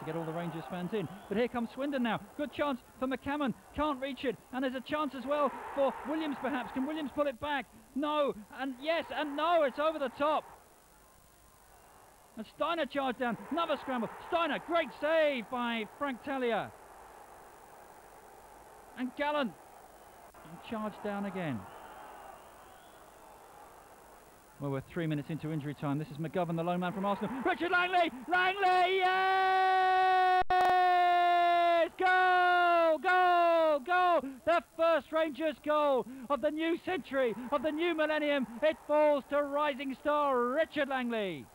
to get all the Rangers fans in. But here comes Swindon now. Good chance for McCammon. Can't reach it. And there's a chance as well for Williams perhaps. Can Williams pull it back? No. And yes and no. It's over the top. And Steiner charged down. Another scramble. Steiner, great save by Frank Talia. And Gallen. And charged down again. Well, we're three minutes into injury time. This is McGovern, the loan man from Arsenal. Richard Langley! Langley! Goal! The first Rangers goal of the new century, of the new millennium. It falls to rising star Richard Langley.